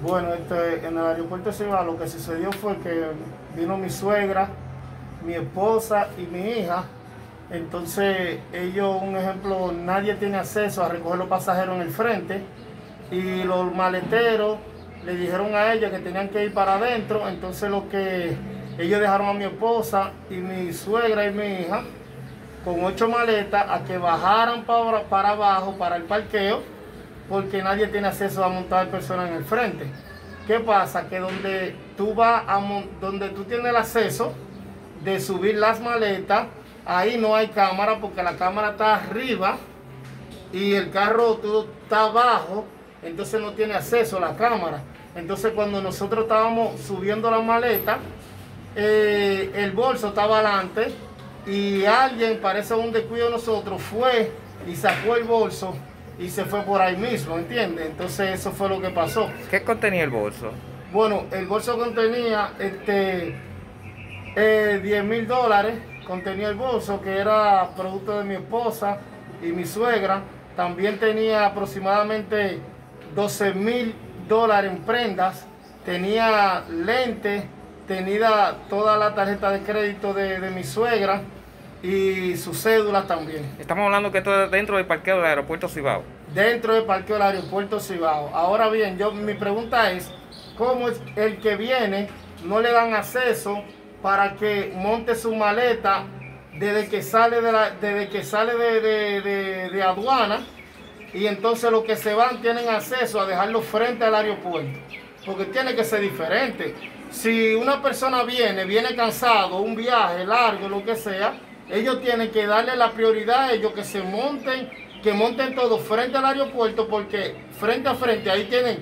Bueno, este, en el aeropuerto de Ciudad lo que sucedió fue que vino mi suegra, mi esposa y mi hija. Entonces ellos, un ejemplo, nadie tiene acceso a recoger los pasajeros en el frente y los maleteros le dijeron a ella que tenían que ir para adentro. Entonces lo que ellos dejaron a mi esposa y mi suegra y mi hija con ocho maletas a que bajaran para, para abajo, para el parqueo, porque nadie tiene acceso a montar personas en el frente. ¿Qué pasa? Que donde tú vas a donde tú tienes el acceso de subir las maletas, ahí no hay cámara porque la cámara está arriba y el carro todo está abajo, entonces no tiene acceso a la cámara. Entonces cuando nosotros estábamos subiendo la maleta, eh, el bolso estaba adelante y alguien, parece un descuido de nosotros, fue y sacó el bolso y se fue por ahí mismo, ¿entiendes? Entonces eso fue lo que pasó. ¿Qué contenía el bolso? Bueno, el bolso contenía este, 10 eh, mil dólares, contenía el bolso que era producto de mi esposa y mi suegra. También tenía aproximadamente 12 mil dólares en prendas, tenía lentes, tenía toda la tarjeta de crédito de, de mi suegra y su cédula también. Estamos hablando que esto es dentro del parqueo del aeropuerto Cibao. Dentro del parqueo del aeropuerto Cibao. Ahora bien, yo mi pregunta es, ¿cómo es el que viene no le dan acceso para que monte su maleta desde que sale de la, desde que sale de, de aduana y entonces los que se van tienen acceso a dejarlo frente al aeropuerto? Porque tiene que ser diferente. Si una persona viene, viene cansado, un viaje largo, lo que sea, ellos tienen que darle la prioridad a ellos que se monten, que monten todo frente al aeropuerto, porque frente a frente ahí tienen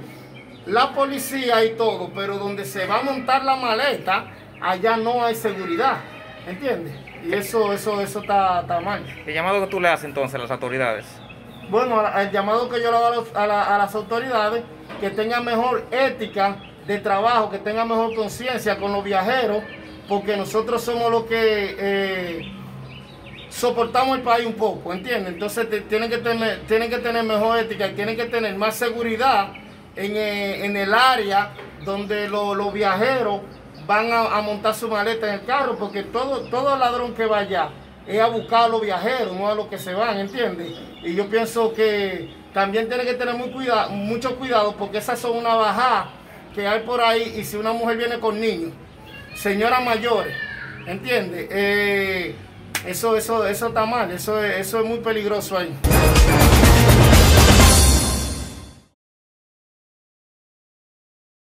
la policía y todo, pero donde se va a montar la maleta, allá no hay seguridad, ¿entiendes? Y eso, eso, eso está, mal. ¿Qué llamado que tú le haces entonces a las autoridades? Bueno, el llamado que yo le hago a, a, las autoridades, que tengan mejor ética de trabajo, que tengan mejor conciencia con los viajeros, porque nosotros somos los que... Eh, soportamos el país un poco, ¿entiendes? Entonces tienen, que tener, tienen que tener mejor ética y tienen que tener más seguridad en, eh, el área donde los viajeros van a, montar su maleta en el carro, porque todo, todo ladrón que vaya es a buscar a los viajeros, no a los que se van, ¿entiendes? Y yo pienso que también tienen que tener mucho cuidado, porque esas son una bajada que hay por ahí, y si una mujer viene con niños, señoras mayores, ¿entiendes? Eh, eso, eso, eso está mal, eso, eso es muy peligroso ahí.